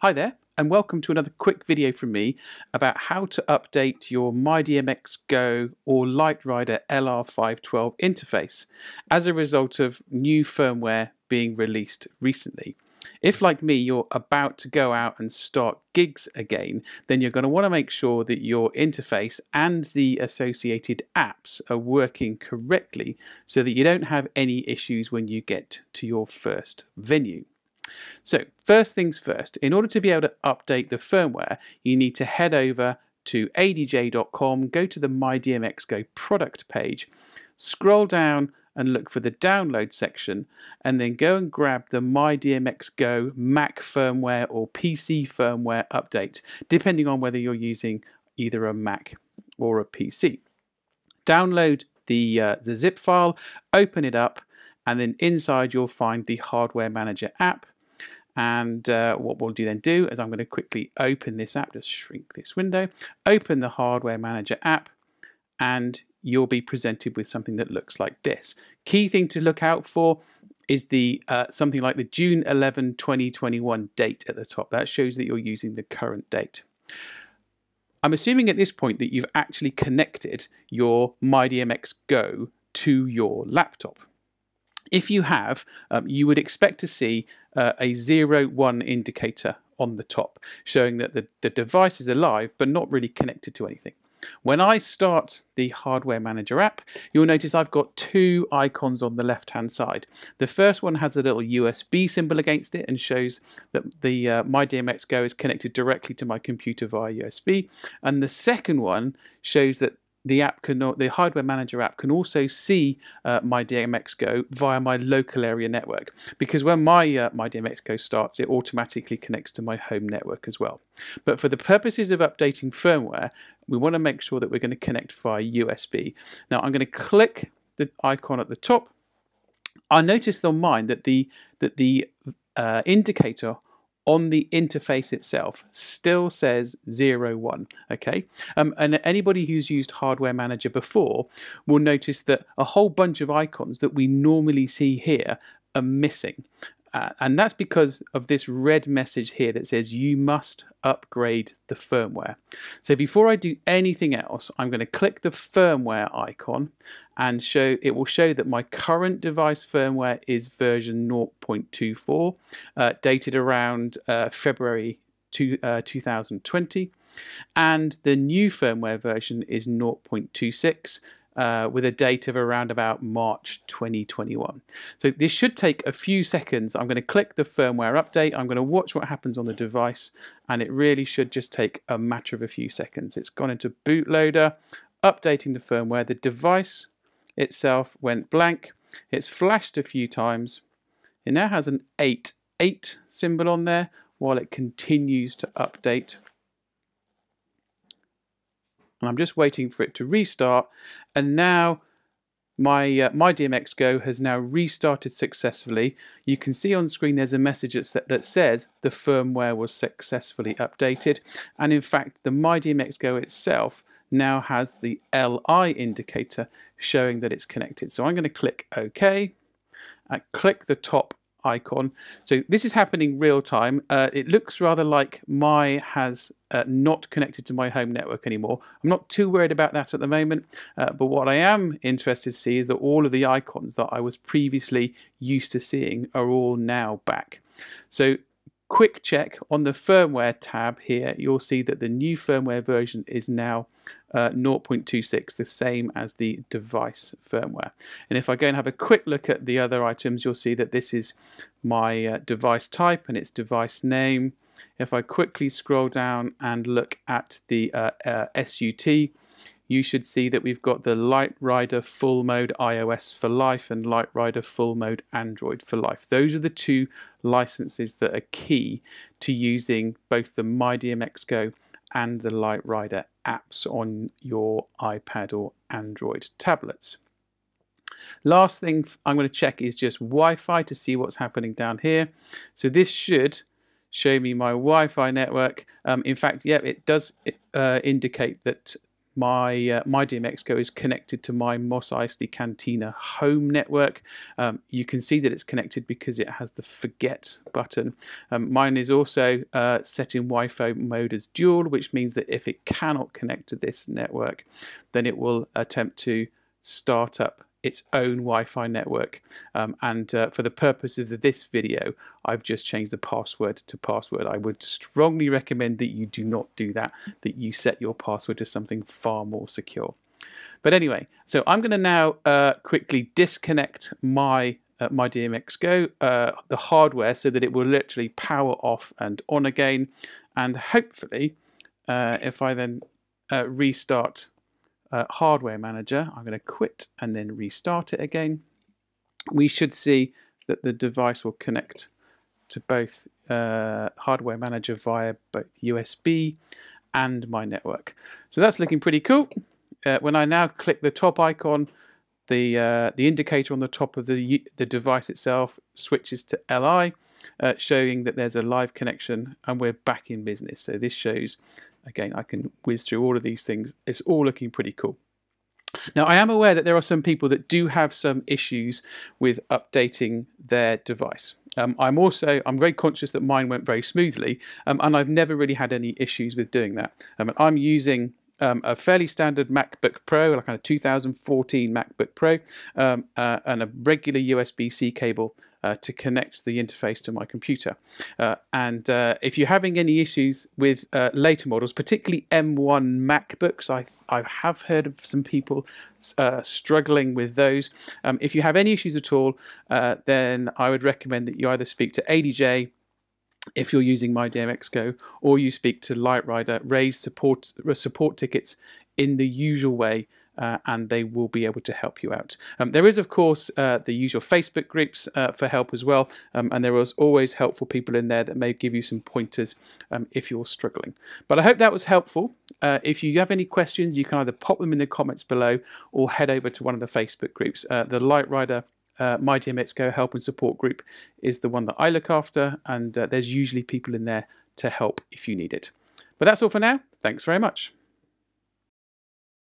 Hi there and welcome to another quick video from me about how to update your MyDMX Go or LightRider LR512 interface as a result of new firmware being released recently. If, like me, you're about to go out and start gigs again, then you're going to want to make sure that your interface and the associated apps are working correctly so that you don't have any issues when you get to your first venue. So first things first, in order to be able to update the firmware, you need to head over to adj.com, go to the MyDMX Go product page, scroll down and look for the download section, and then go and grab the MyDMX Go Mac firmware or PC firmware update, depending on whether you're using either a Mac or a PC. Download the, uh, the zip file, open it up, and then inside you'll find the Hardware Manager app. And uh, what we'll do then do is I'm going to quickly open this app, just shrink this window, open the Hardware Manager app, and you'll be presented with something that looks like this. Key thing to look out for is the uh, something like the June 11, 2021 date at the top. That shows that you're using the current date. I'm assuming at this point that you've actually connected your MyDMX Go to your laptop. If you have, um, you would expect to see uh, a 0, 1 indicator on the top, showing that the, the device is alive but not really connected to anything. When I start the Hardware Manager app, you'll notice I've got two icons on the left hand side. The first one has a little USB symbol against it and shows that the uh, MyDMX Go is connected directly to my computer via USB. And the second one shows that the app can the hardware manager app can also see uh, MyDMX Go via my local area network. Because when my uh, MyDMX Go starts it automatically connects to my home network as well. But for the purposes of updating firmware we want to make sure that we're going to connect via USB now I'm going to click the icon at the top. I noticed on mine that the that the uh, indicator on the interface itself still says 01 okay? Um, and anybody who's used hardware manager before will notice that a whole bunch of icons that we normally see here are missing uh, and that's because of this red message here that says you must upgrade the firmware. So before I do anything else, I'm going to click the firmware icon and show it will show that my current device firmware is version 0.24, uh, dated around uh, February two, uh, 2020 and the new firmware version is 0.26 uh, with a date of around about March 2021. So this should take a few seconds. I'm going to click the firmware update. I'm going to watch what happens on the device and it really should just take a matter of a few seconds. It's gone into bootloader, updating the firmware. The device itself went blank. It's flashed a few times. It now has an 8, 8 symbol on there while it continues to update and I'm just waiting for it to restart and now my uh, MyDMX Go has now restarted successfully. You can see on screen there's a message that says the firmware was successfully updated and in fact the My DMX Go itself now has the LI indicator showing that it's connected. So I'm going to click OK. I click the top icon. So this is happening real time. Uh, it looks rather like my has uh, not connected to my home network anymore. I'm not too worried about that at the moment, uh, but what I am interested to see is that all of the icons that I was previously used to seeing are all now back. So quick check on the firmware tab here, you'll see that the new firmware version is now uh, 0.26, the same as the device firmware. And if I go and have a quick look at the other items, you'll see that this is my uh, device type and its device name. If I quickly scroll down and look at the uh, uh SUT, you should see that we've got the LightRider Full Mode iOS for Life and LightRider Full Mode Android for Life. Those are the two licenses that are key to using both the MyDMX Go and the LightRider apps on your iPad or Android tablets. Last thing I'm going to check is just Wi-Fi to see what's happening down here. So this should show me my Wi-Fi network. Um, in fact, yeah, it does uh, indicate that my uh, my DMX Go is connected to my Mos Eisley Cantina home network. Um, you can see that it's connected because it has the forget button. Um, mine is also uh, set in Wi-Fi mode as dual, which means that if it cannot connect to this network, then it will attempt to start up its own Wi-Fi network. Um, and uh, for the purpose of this video, I've just changed the password to password. I would strongly recommend that you do not do that, that you set your password to something far more secure. But anyway, so I'm going to now uh, quickly disconnect my uh, my DMX Go, uh, the hardware, so that it will literally power off and on again. And hopefully, uh, if I then uh, restart uh, hardware manager, I'm going to quit and then restart it again. We should see that the device will connect to both uh, hardware manager via both USB and my network. So that's looking pretty cool. Uh, when I now click the top icon, the uh, the indicator on the top of the the device itself switches to LI, uh, showing that there's a live connection and we're back in business. So this shows Again, I can whiz through all of these things. It's all looking pretty cool. Now, I am aware that there are some people that do have some issues with updating their device. Um, I'm also I'm very conscious that mine went very smoothly, um, and I've never really had any issues with doing that. Um, I'm using um, a fairly standard MacBook Pro, like a 2014 MacBook Pro, um, uh, and a regular USB-C cable uh, to connect the interface to my computer. Uh, and uh, if you're having any issues with uh, later models, particularly M1 MacBooks, I, I have heard of some people uh, struggling with those. Um, if you have any issues at all, then I would recommend that you either speak to ADJ if you're using my DMX Go, or you speak to Lightrider, raise support support tickets in the usual way uh, and they will be able to help you out. Um, there is, of course, uh, the usual Facebook groups uh, for help as well, um, and there is always helpful people in there that may give you some pointers um, if you're struggling. But I hope that was helpful. Uh, if you have any questions, you can either pop them in the comments below or head over to one of the Facebook groups. Uh, the Lightrider uh, My DMX Go Help and Support Group is the one that I look after, and uh, there's usually people in there to help if you need it. But that's all for now. Thanks very much.